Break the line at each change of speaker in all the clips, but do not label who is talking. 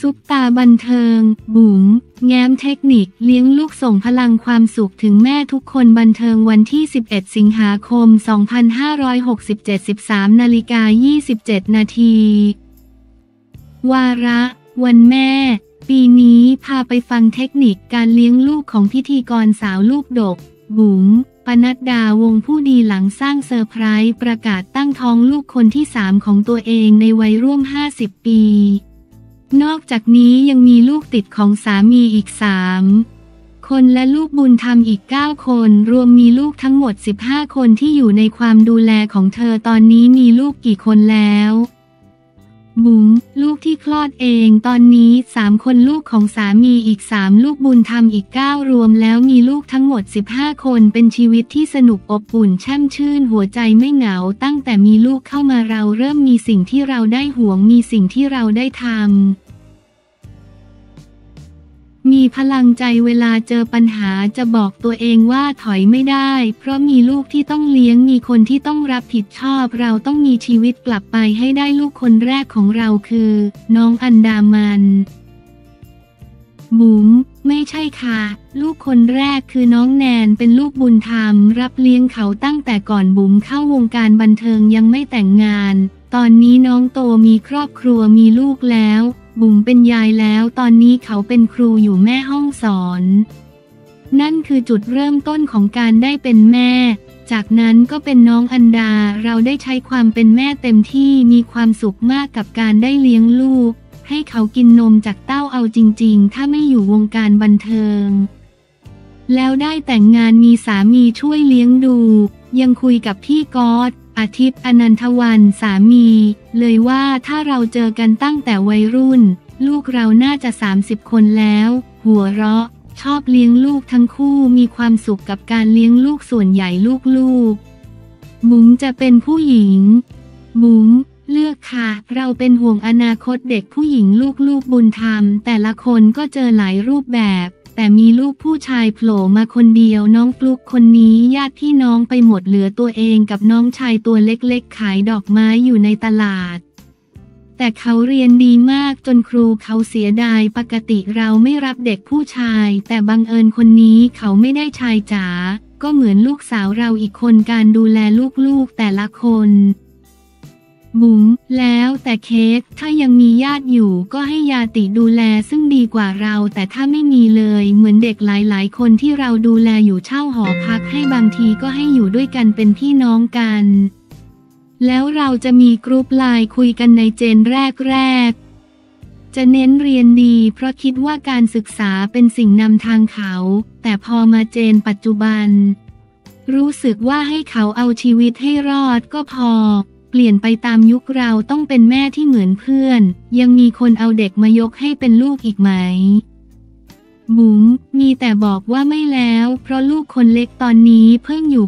ซุปตาร์บันเทิง บุ๋มแง้มเทคนิค เลี้ยงลูกส่งพลังความสุขถึงแม่ทุกคนบันเทิงวันที่ 11 สิงหาคม 2567 13นาฬิกา27 นาที วาระ วันแม่ ปีนี้พาไปฟังเทคนิคการเลี้ยงลูกของพิธีกรสาวลูกดก บุ๋มปนัดดาวงษ์ผู้ดีหลังสร้างเซอร์ไพรส์ประกาศตั้งท้องลูกคนที่สามของตัวเองในวัยร่วม 50 ปี นอกจากนี้ยังมีลูกติดของสามีอีกสามคนและลูกบุญธรรมอีก 9 คน รวมมีลูกทั้งหมด 15 คนที่อยู่ในความดูแลของเธอตอนนี้มีลูกกี่คนแล้ว บุ๋มลูกที่คลอดเองตอนนี้สามคนลูกของสามีอีกสามลูกบุญธรรมอีกเก้ารวมแล้วมีลูกทั้งหมด 15 คนเป็นชีวิตที่สนุกอบอุ่นแช่มชื่นหัวใจไม่เหงา ตั้งแต่มีลูกเข้ามาเราเริ่มมีสิ่งที่เราได้หวงมีสิ่งที่เราได้ทำ มีพลังใจเวลาเจอปัญหาจะบอกตัวเองว่าถอยไม่ได้ เพราะมีลูกที่ต้องเลี้ยงมีคนที่ต้องรับผิดชอบ เราต้องมีชีวิตกลับไปให้ได้ลูกคนแรกของเราคือ น้องอันดามันบุ๋มไม่ใช่ค่ะ ลูกคนแรกคือน้องแนนเป็นลูกบุญธรรม รับเลี้ยงเขาตั้งแต่ก่อนบุ๋มเข้าวงการบันเทิงยังไม่แต่งงาน ตอนนี้น้องโตมีครอบครัวมีลูกแล้ว บุ๋มเป็นยายแล้ว ตอนนี้เขาเป็นครูอยู่แม่ห้องสอน นั่นคือจุดเริ่มต้นของการได้เป็นแม่ จากนั้นก็เป็นน้องอันดา เราได้ใช้ความเป็นแม่เต็มที่มีความสุขมากกับการได้เลี้ยงลูก ให้เขากินนมจากเต้าเอาจริง ๆ ถ้าไม่อยู่วงการบันเทิง แล้วได้แต่งงานมีสามีช่วยเลี้ยงดู ยังคุยกับพี่กอดอาทิตย์อนันทวันสามี เลยว่าถ้าเราเจอกันตั้งแต่วัยรุ่น ลูกเราน่าจะ 30 คนแล้ว หัวเราะ ชอบเลี้ยงลูกทั้งคู่มีความสุขกับการเลี้ยงลูกส่วนใหญ่ลูกๆบุ๋มจะเป็นผู้หญิงบุ๋มเลือกค่ะ เราเป็นห่วงอนาคตเด็กผู้หญิงลูกๆบุญธรรม แต่ละคนก็เจอหลายรูปแบบ แต่มีลูกผู้ชายโผล่มาคนเดียวน้องฟลุกคนนี้ญาติพี่น้องไปหมดเหลือตัวเองกับน้องชายตัวเล็กๆ ขายดอกไม้อยู่ในตลาด แต่เขาเรียนดีมากจนครูเขาเสียดายปกติเราไม่รับเด็กผู้ชาย แต่บังเอิญคนนี้เขาไม่ได้ชายจ๋าก็เหมือนลูกสาวเราอีกคนการดูแลลูกๆแต่ละคน บุ๋มแล้วแต่เค้กถ้ายังมีญาติอยู่ก็ให้ญาติดูแลซึ่งดีกว่าเรา แต่ถ้าไม่มีเลยเหมือนเด็กหลายๆ คนที่เราดูแลอยู่เช่าหอพักให้บางทีก็ให้อยู่ด้วยกันเป็นพี่น้องกัน แล้วเราจะมี group LINE คุยกันใน gen แรกๆ จะเน้นเรียนดี เพราะคิดว่าการศึกษาเป็นสิ่งนำทางเขา แต่พอมา gen ปัจจุบัน รู้สึกว่าให้เขาเอาชีวิตให้รอดก็พอ เปลี่ยนไปตามยุคเราต้องเป็นแม่ที่เหมือนเพื่อน ยังมีคนเอาเด็กมายกให้เป็นลูกอีกไหม บุ๋มมีแต่บอกว่าไม่แล้ว เพราะลูกคนเล็กตอนนี้เพิ่งอยู่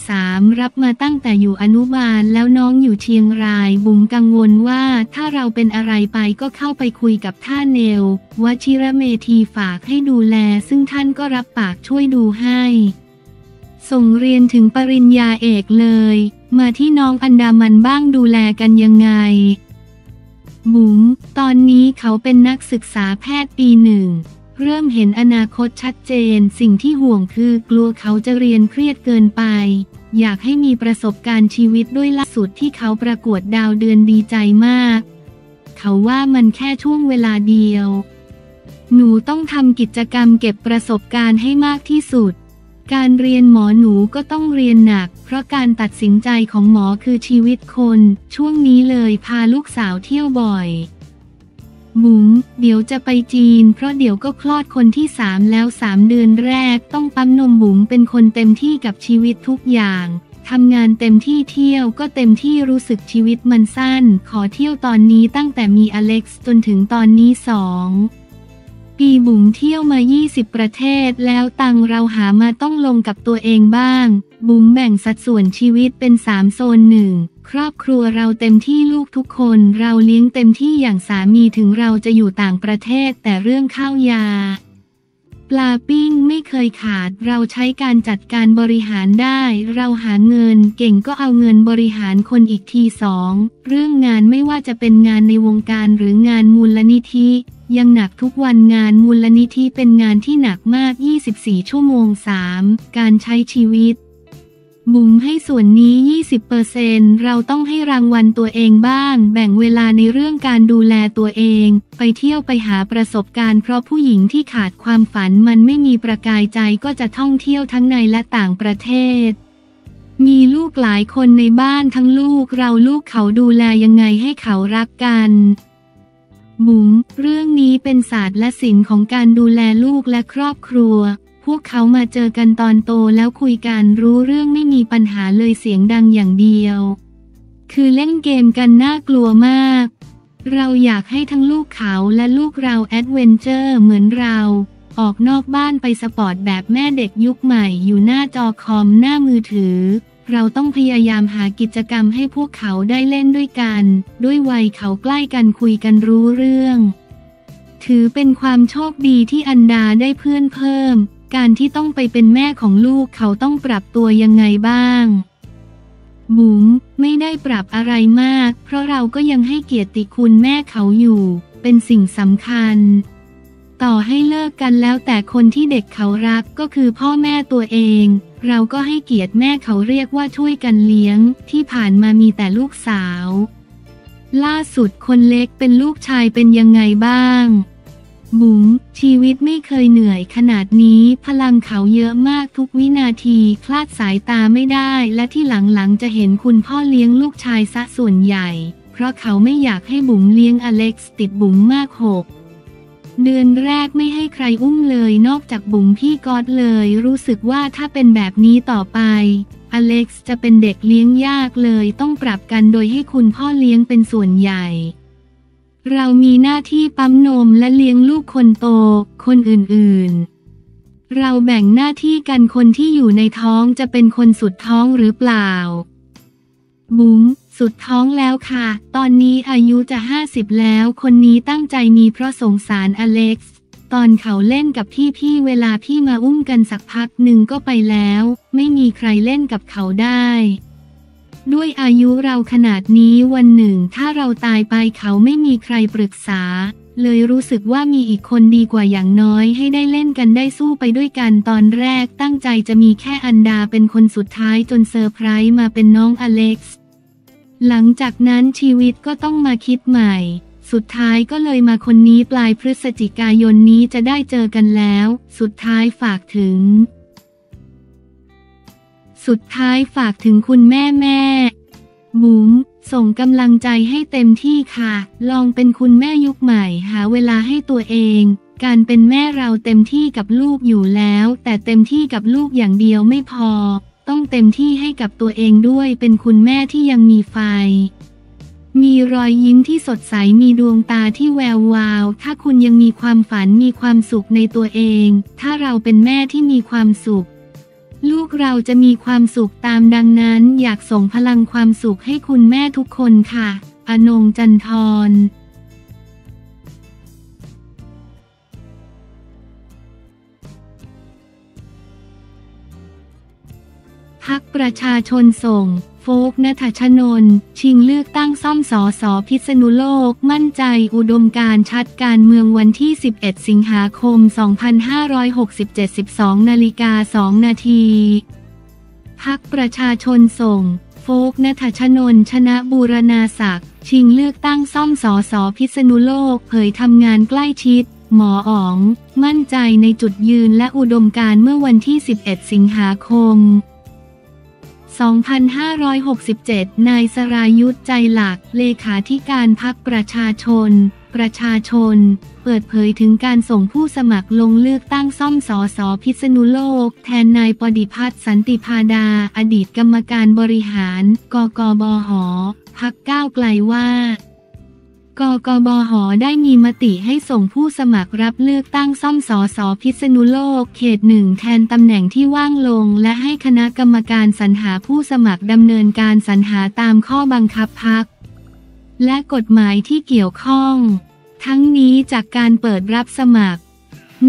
0.3 รับมาตั้งแต่อยู่อนุบาลแล้วน้องอยู่เชียงราย บุ๋มกังวลว่าถ้าเราเป็นอะไรไปก็เข้าไปคุยกับท่านเนววชิระเมธีฝากให้ดูแล ซึ่งท่านก็รับปากช่วยดูให้ ส่งเรียนถึงปริญญาเอกเลย มาที่น้องอันดามันบ้างดูแลกันยังไง บุ๋มตอนนี้เขาเป็นนักศึกษาแพทย์ปีหนึ่ง เริ่มเห็นอนาคตชัดเจน สิ่งที่ห่วงคือกลัวเขาจะเรียนเครียดเกินไป อยากให้มีประสบการณ์ชีวิตด้วยล่าสุดที่เขาประกวดดาวเดือนดีใจมาก เขาว่ามันแค่ช่วงเวลาเดียว หนูต้องทำกิจกรรมเก็บประสบการณ์ให้มากที่สุด การเรียนหมอหนูก็ต้องเรียนหนัก เพราะการตัดสินใจของหมอคือชีวิตคน ช่วงนี้เลยพาลูกสาวเที่ยวบ่อยบุ๋มเดี๋ยวจะไปจีน เพราะเดี๋ยวก็คลอดคนที่สามแล้วสามเดือนแรก ต้องปั๊มนมบุ๋มเป็นคนเต็มที่กับชีวิตทุกอย่างทำงานเต็มที่เที่ยวก็เต็มที่รู้สึกชีวิตมันสั้น ขอเที่ยวตอนนี้ตั้งแต่มีอเล็กซ์จนถึงตอนนี้สอง ปีบุ๋มเที่ยวมา 20 ประเทศ แล้วตังเราหามาต้องลงกับตัวเองบ้าง บุ๋มแบ่งสัดส่วนชีวิตเป็นสามโซนหนึ่งครอบครัวเราเต็มที่ลูกทุกคนเราเลี้ยงเต็มที่อย่างสามีถึงเราจะอยู่ต่างประเทศแต่เรื่องข้าวยา ปลาปิ้งไม่เคยขาด เราใช้การจัดการบริหารได้ เราหาเงินเก่งก็เอาเงินบริหารคนอีกทีสองเรื่องงานไม่ว่าจะเป็นงานในวงการหรืองานมูลนิธิ ยังหนักทุกวันงานมูลนิธิเป็นงานที่หนักมาก 24 ชั่วโมง 3. การใช้ชีวิต บุ๋มให้ส่วนนี้ 20%เราต้องให้รางวัลตัวเองบ้าง แบ่งเวลาในเรื่องการดูแลตัวเอง ไปเที่ยวไปหาประสบการณ์เพราะผู้หญิงที่ขาดความฝันมันไม่มีประกายใจก็จะท่องเที่ยวทั้งในและต่างประเทศมีลูกหลายคนในบ้านทั้งลูกเราลูกเขาดูแลยังไงให้เขารักกัน บุ๋มเรื่องนี้เป็นศาสตร์และศิลป์ของการดูแลลูกและครอบครัว พวกเขามาเจอกันตอนโตแล้วคุยกันรู้เรื่องไม่มีปัญหาเลยเสียงดังอย่างเดียว คือเล่นเกมกันน่ากลัวมาก เราอยากให้ทั้งลูกเขาและลูกเราแอดเวนเจอร์เหมือนเรา ออกนอกบ้านไปสปอร์ตแบบแม่เด็กยุคใหม่อยู่หน้าจอคอมหน้ามือถือ เราต้องพยายามหากิจกรรมให้พวกเขาได้เล่นด้วยกัน ด้วยวัยเขาใกล้กันคุยกันรู้เรื่อง ถือเป็นความโชคดีที่อันดาได้เพื่อนเพิ่ม การที่ต้องไปเป็นแม่ของลูกเขาต้องปรับตัวยังไงบ้างบุ๋มไม่ได้ปรับอะไรมาก เพราะเราก็ยังให้เกียรติคุณแม่เขาอยู่ เป็นสิ่งสำคัญ ต่อให้เลิกกันแล้วแต่คนที่เด็กเขารักก็คือพ่อแม่ตัวเอง เราก็ให้เกียรติแม่เขาเรียกว่าช่วยกันเลี้ยง ที่ผ่านมามีแต่ลูกสาว ล่าสุดคนเล็กเป็นลูกชายเป็นยังไงบ้างบุ๋มชีวิตไม่เคยเหนื่อยขนาดนี้พลังเขาเยอะมากทุกวินาทีคลาดสายตาไม่ได้ และที่หลังๆจะเห็นคุณพ่อเลี้ยงลูกชายซะส่วนใหญ่ เพราะเขาไม่อยากให้บุ๋มเลี้ยงอเล็กซ์ติดบุ๋มมากหก เดือนแรกไม่ให้ใครอุ้มเลยนอกจากบุ๋มพี่ก๊อตเลย รู้สึกว่าถ้าเป็นแบบนี้ต่อไป อเล็กซ์จะเป็นเด็กเลี้ยงยากเลยต้องปรับกันโดยให้คุณพ่อเลี้ยงเป็นส่วนใหญ่ เรามีหน้าที่ปั๊มนมและเลี้ยงลูกคนโต คนอื่นๆ เราแบ่งหน้าที่กันคนที่อยู่ในท้องจะเป็นคนสุดท้องหรือเปล่า บุ๋ม สุดท้องแล้วค่ะ ตอนนี้อายุจะห้าสิบแล้ว คนนี้ตั้งใจมีเพราะสงสารอเล็กซ์ ตอนเขาเล่นกับพี่พี่เวลาพี่มาอุ้มกันสักพักหนึ่งก็ไปแล้ว ไม่มีใครเล่นกับเขาได้ ด้วยอายุเราขนาดนี้วันหนึ่ง ถ้าเราตายไปเขาไม่มีใครปรึกษา เลยรู้สึกว่ามีอีกคนดีกว่าอย่างน้อยให้ได้เล่นกันได้สู้ไปด้วยกันตอนแรกตั้งใจจะมีแค่อันดาเป็นคนสุดท้ายจนเซอร์ไพรส์มาเป็นน้องอเล็กซ์ หลังจากนั้นชีวิตก็ต้องมาคิดใหม่ สุดท้ายก็เลยมาคนนี้ปลายพฤศจิกายนนี้จะได้เจอกันแล้ว สุดท้ายฝากถึง สุดท้ายฝากถึงคุณแม่แม่บุ๋มส่งกำลังใจให้เต็มที่ค่ะ ลองเป็นคุณแม่ยุคใหม่ หาเวลาให้ตัวเอง การเป็นแม่เราเต็มที่กับลูกอยู่แล้ว แต่เต็มที่กับลูกอย่างเดียวไม่พอ ต้องเต็มที่ให้กับตัวเองด้วยเป็นคุณแม่ที่ยังมีไฟ มีรอยยิ้มที่สดใสมีดวงตาที่แวววาว ถ้าคุณยังมีความฝันมีความสุขในตัวเอง ถ้าเราเป็นแม่ที่มีความสุข ลูกเราจะมีความสุขตามดังนั้น อยากส่งพลังความสุขให้คุณแม่ทุกคนค่ะ อนงจันทร์ พักประชาชนส่ง โฟกนัทชนน์ชิงเลือกตั้งซ่อมสอสอพิษณุโลก มั่นใจอุดมการชัดการเมืองวันที่ 11 สิงหาคม 2567 12นาฬิกา2นาทีพักประชาชนส่ง โฟกนัทชนน์ชนะบูรณาศักดิ์ชิงเลือกตั้งซ่อมสอสอพิษณุโลก เผยทำงานใกล้ชิด หมออ๋อง มั่นใจในจุดยืนและอุดมการเมื่อวันที่ 11 สิงหาคม 2567 นายสรายุทธใจหลัก เลขาธิการพักประชาชน ประชาชน เปิดเผยถึงการส่งผู้สมัครลงเลือกตั้งซ่อมสอสอพิษณุโลก แทนนายปฏิพัฒน์สันติพาดา อดีตกรรมการบริหาร กกบห พักก้าวไกลว่า กกบหได้มีมติให้ส่งผู้สมัครรับเลือกตั้งซ่อมสอสอพิษณุโลก เขตหนึ่งแทนตำแหน่งที่ว่างลง และให้คณะกรรมการสรรหาผู้สมัครดำเนินการสรรหาตามข้อบังคับพัก และกฎหมายที่เกี่ยวข้อง ทั้งนี้จากการเปิดรับสมัคร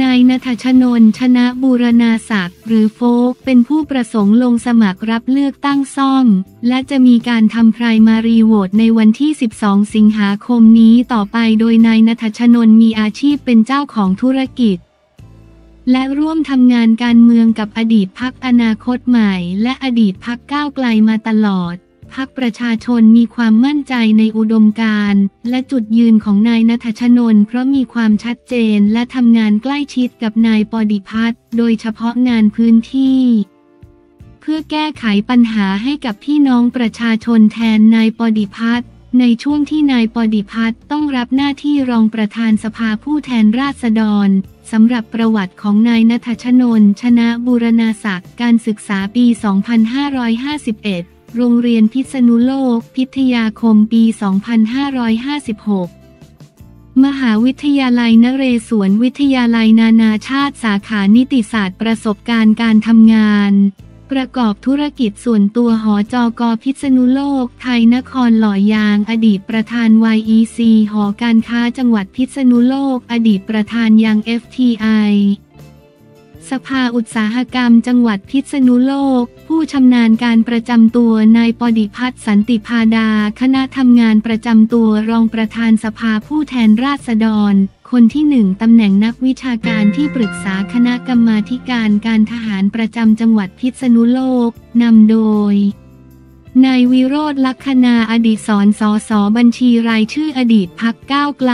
นายนัทชนนชนะบูรณาศักดิ์หรือโฟกเป็นผู้ประสงค์ลงสมัครรับเลือกตั้งซ่อม และจะมีการทำไพรมารีโหวตในวันที่ 12 สิงหาคมนี้ต่อไปโดยนายนัทชนนมีอาชีพเป็นเจ้าของธุรกิจ และร่วมทำงานการเมืองกับอดีตพักอนาคตใหม่ และอดีตพักก้าวไกลมาตลอด พักประชาชนมีความมั่นใจในอุดมการณ์และจุดยืนของนายนัทชนนเพราะมีความชัดเจนและทำงานใกล้ชิดกับนายปอดิพัฒน์โดยเฉพาะงานพื้นที่ เพื่อแก้ไขปัญหาให้กับพี่น้องประชาชนแทนนายปอดิพัฒน์ในช่วงที่นายปอดิพัฒน์ต้องรับหน้าที่รองประธานสภาผู้แทนราษฎรสำหรับประวัติของนายนัทชนนชนะบูรณาศักดิ์การศึกษาปี 2551 โรงเรียนพิษณุโลก พิทยาคมปี 2556 มหาวิทยาลัยนเรศวรวิทยาลัยนานาชาติสาขานิติศาสตร์ประสบการณ์การทำงาน ประกอบธุรกิจส่วนตัวหอจอกอพิษณุโลก ไทยนครหล่อยาง อดีตประธาน YEC หอการค้าจังหวัดพิษณุโลก อดีตประธานยัง FTI สภาอุตสาหกรรมจังหวัดพิษณุโลก ผู้ชำนาญการประจำตัวนายปดิพัฒน์สันติพาดา คณะทำงานประจำตัวรองประธานสภาผู้แทนราษฎร คนที่หนึ่งตำแหน่งนักวิชาการที่ปรึกษาคณะกรรมาธิการการทหารประจำจังหวัดพิษณุโลกนำโดยนายวิโรธลักษณาอดีตสอนสอสอบัญชีรายชื่ออดีตพักก้าวไกล